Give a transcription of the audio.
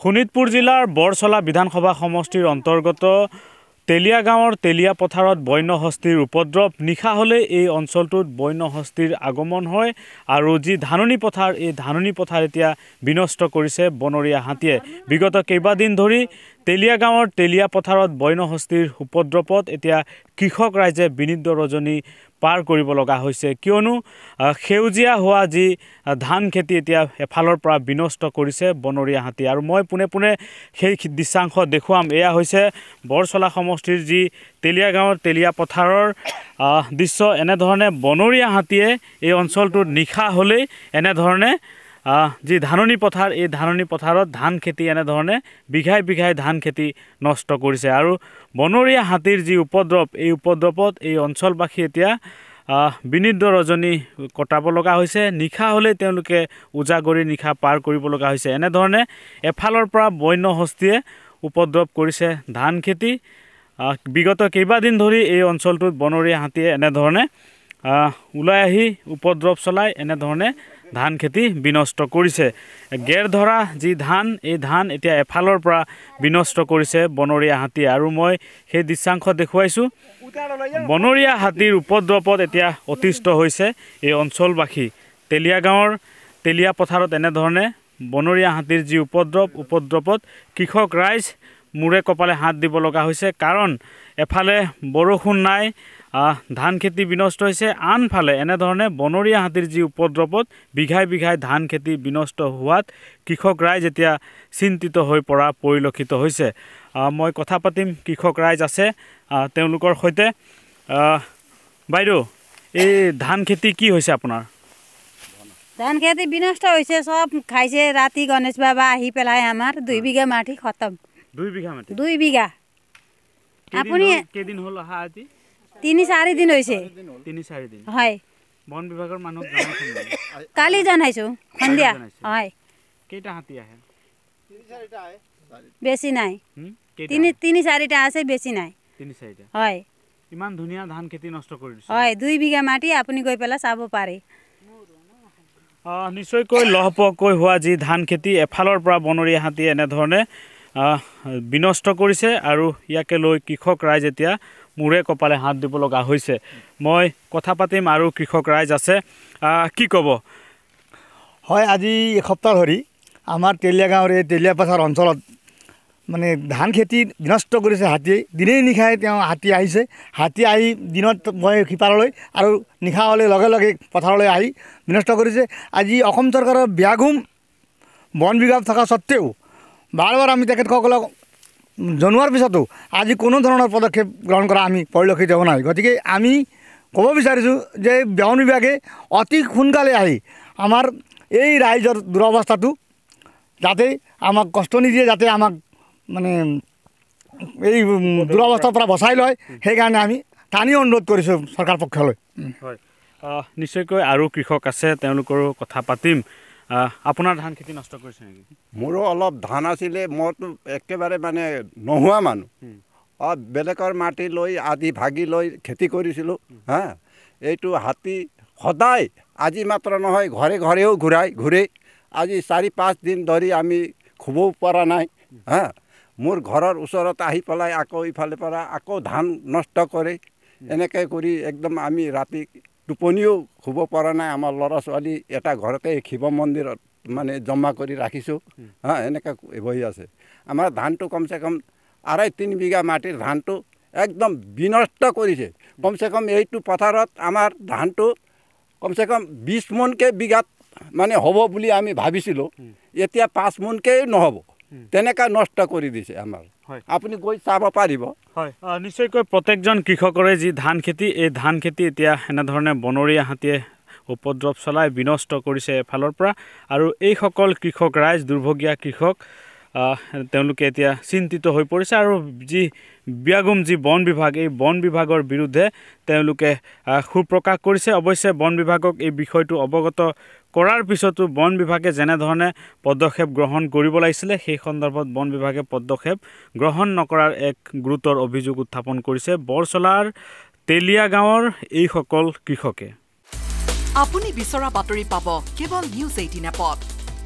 শোণিতপুৰ জিলাৰ বৰচলা বিধানসভা সমষ্টিৰ অন্তৰ্গত তেলীয়া গাঁৱৰ তেলীয়া পথাৰত বন্য হস্তীৰ উপদ্ৰৱ। নিশা হ'লেই এই অঞ্চলটোত বন্য হস্তীৰ আগমন হয় আৰু যি ধাননি পথাৰ এই ধাননি পথাৰ এতিয়া বিনষ্ট কৰিছে বনৰীয়া হাতীয়ে। বিগত কেইবাদিন ধৰি তেলীয়া গাঁৱৰ তেলীয়া পথাৰত বন্য হস্তীৰ উপদ্ৰৱত এতিয়া কৃষক ৰাইজে বিনিদ্ৰ ৰজনী পাৰ কৰিব লগা হৈছে। কিয়নো সেউজীয়া হোৱা যি ধান খেতি এতিয়া এফালৰ পৰা বিনষ্ট কৰিছে বনৰীয়া হাতী। আৰু মই পোনে পোনে সেই দৃশ্যাংশ দেখুৱাম। এয়া হৈছে বৰচলা সমষ্টিৰ যি তেলীয়া গাঁৱৰ তেলীয়া পথাৰৰ দৃশ্য। এনেধৰণে বনৰীয়া হাতীয়ে এই অঞ্চলটোত নিশা হ'লেই এনেধৰণে যি ধাননি পথাৰ এই ধাননি পথাৰত ধান খেতি এনেধৰণে বিঘাই বিঘাই ধান খেতি নষ্ট কৰিছে। আৰু বনৰীয়া হাতীৰ যি উপদ্ৰৱ এই উপদ্ৰৱত এই অঞ্চলবাসী এতিয়া বিনিদ্ৰ ৰজনী কটাব লগা হৈছে। নিশা হ'লেই তেওঁলোকে উজাগৰি নিশা পাৰ কৰিব লগা হৈছে। এনেধৰণে এফালৰ পৰা বন্য হস্তীয়ে উপদ্ৰৱ কৰিছে ধান খেতি। বিগত কেইবাদিন ধৰি এই অঞ্চলটোত বনৰীয়া হাতীয়ে এনেধৰণে ওলাই আহি উপদ্ৰৱ চলাই এনেধৰণে ধান খেতি বিনষ্ট কৰিছে। গেৰ ধৰা যি ধান এই ধান এতিয়া এফালৰ পৰা বিনষ্ট কৰিছে বনৰীয়া হাতীয়ে আৰু মই সেই দৃশ্যাংশ দেখুৱাইছোঁ। বনৰীয়া হাতীৰ উপদ্ৰৱত এতিয়া অতিষ্ঠ হৈছে এই অঞ্চলবাসী। তেলীয়া গাঁৱৰ তেলীয়া পথাৰত এনেধৰণে বনৰীয়া হাতীৰ যি উপদ্ৰৱ উপদ্ৰৱত কৃষক ৰাইজ মূৰে কপালে হাত দিব লগা হৈছে। কাৰণ এফালে বৰষুণ নাই ধান খেতি বিনষ্ট হৈছে। আনফালে এনেধৰণে বনৰীয়া হাতীৰ যি উপদ্ৰৱত বিঘাই বিঘাই ধান খেতি বিনষ্ট হোৱাত কৃষক ৰাইজ এতিয়া চিন্তিত হৈ পৰা পৰিলক্ষিত হৈছে। মই কথা পাতিম কৃষক ৰাইজ আছে তেওঁলোকৰ সৈতে। বাইদেউ এই ধান খেতি কি হৈছে আপোনাৰ? ধান খেতি বিনষ্ট হৈছে চব খাইছে ৰাতি গণেশ বাবা আহি পেলাই আমাৰ দুই বিঘা মাটি খতম। দুই বিঘা মাটি? দুই বিঘা। আপুনি কেইদিন হ'ল অহা আজি? তিনি চাৰি দিন হৈছে। তিনি চাৰি দিন। হয়। বন বিভাগৰ মানুহ কালি জনাইছোঁ সন্ধিয়া। হয়। কেইটা হাতী আহে? বেছি নাই। তিনি তিনি চাৰিটা আছে বেছি নাই। তিনি চাৰিটা। হয়। ইমান ধুনীয়া ধান খেতি নষ্ট কৰি দিছে। হয় দুই বিঘা মাটি আপুনি গৈ পেলাই চাব পাৰে। নিশ্চয়কৈ লহপহকৈ হোৱা যি ধান খেতি এফালৰ পৰা বনৰীয়া হাতীয়ে এনেধৰণে বিনষ্ট কৰিছে আৰু ইয়াকে লৈ কৃষক ৰাইজ এতিয়া মূৰে কপালে হাত দিব লগা হৈছে। মই কথা পাতিম আৰু কৃষক ৰাইজ আছে। কি ক'ব? হয় আজি এসপ্তাহ ধৰি আমাৰ তেলীয়া গাঁৱৰ এই তেলীয়া পথাৰ অঞ্চলত মানে ধান খেতি বিনষ্ট কৰিছে হাতীয়ে। দিনেই নিশাই তেওঁ হাতী আহিছে। হাতী আহি দিনত মই সিপাৰলৈ আৰু নিশা হ'লে লগে লগে পথাৰলৈ আহি বিনষ্ট কৰিছে। আজি অসম চৰকাৰৰ ব্যাগুম বন বিভাগ থকা স্বত্তেও বাৰ বাৰ আমি তেখেতসকলক জনোৱাৰ পিছতো আজি কোনো ধৰণৰ পদক্ষেপ গ্ৰহণ কৰা আমি পৰিলক্ষিত হোৱা নাই গতিকে আমি ক'ব বিচাৰিছোঁ যে বন বিভাগে অতি সোনকালে আহি আমাৰ এই ৰাইজৰ দুৰৱস্থাটো যাতে আমাক কষ্ট নিদিয়ে যাতে আমাক মানে এই দুৰৱস্থাৰ পৰা বচাই লয় সেইকাৰণে আমি টানি অনুৰোধ কৰিছোঁ চৰকাৰ পক্ষলৈ। হয়। নিশ্চয়কৈ আৰু কৃষক আছে তেওঁলোকৰো কথা পাতিম। আপোনাৰ ধান খেতি নষ্ট কৰিছে নেকি? মোৰো অলপ ধান আছিলে মইতো একেবাৰে মানে নোহোৱা মানুহ। অঁ বেলেগৰ মাটি লৈ আদি ভাগি লৈ খেতি কৰিছিলোঁ হা? এইটো হাতী সদায় আজি মাত্ৰ নহয় ঘৰে ঘৰেও ঘূৰাই ঘূৰে আজি চাৰি পাঁচ দিন ধৰি আমি খুবও পৰা নাই হা? মোৰ ঘৰৰ ওচৰত আহি পেলাই আকৌ ইফালে পৰা আকৌ ধান নষ্ট কৰে। এনেকৈ কৰি একদম আমি ৰাতি টোপনিও শুব পৰা নাই। আমাৰ ল'ৰা ছোৱালী এটা ঘৰতে শিৱ মন্দিৰত মানে জমা কৰি ৰাখিছোঁ। হা এনেকৈ বহি আছে। আমাৰ ধানটো কমচে কম আঢ়ৈ তিনি বিঘা মাটিৰ ধানটো একদম বিনষ্ট কৰিছে। কমচে কম এইটো পথাৰত আমাৰ ধানটো কমচে কম বিছ মোনকৈ বিঘাত মানে হ'ব বুলি আমি ভাবিছিলোঁ। এতিয়া পাঁচ মোনকৈ নহ'ব। তেনেকৈ নষ্ট কৰি দিছে আমাৰ। আপুনি গৈ চাব পাৰিব। হয় নিশ্চয়কৈ প্ৰত্যেকজন কৃষকৰে যি ধান খেতি এই ধান খেতি এতিয়া এনেধৰণে বনৰীয়া হাতীয়ে উপদ্ৰৱ চলাই বিনষ্ট কৰিছে এফালৰ পৰা। আৰু এইসকল কৃষক ৰাইজ দুৰ্ভগীয়া কৃষক তেওঁলোকে এতিয়া চিন্তিত হৈ পৰিছে আৰু যি ব্যাগুম যি বন বিভাগ এই বন বিভাগৰ বিৰুদ্ধে তেওঁলোকে সুৰ প্ৰকাশ কৰিছে। অৱশ্যে বন বিভাগক এই বিষয়টো অৱগত কৰাৰ পিছতো বন বিভাগে যেনেধৰণে পদক্ষেপ গ্ৰহণ কৰিব লাগিছিলে সেই সন্দৰ্ভত বন বিভাগে পদক্ষেপ গ্ৰহণ নকৰাৰ এক গুৰুতৰ অভিযোগ উত্থাপন কৰিছে। বৰচলাৰ তেলীয়া গাঁৱৰ এইসকল কৃষকে। আপুনি বিচৰা বাতৰি পাব কেৱল নিউজ এইটিন এপত।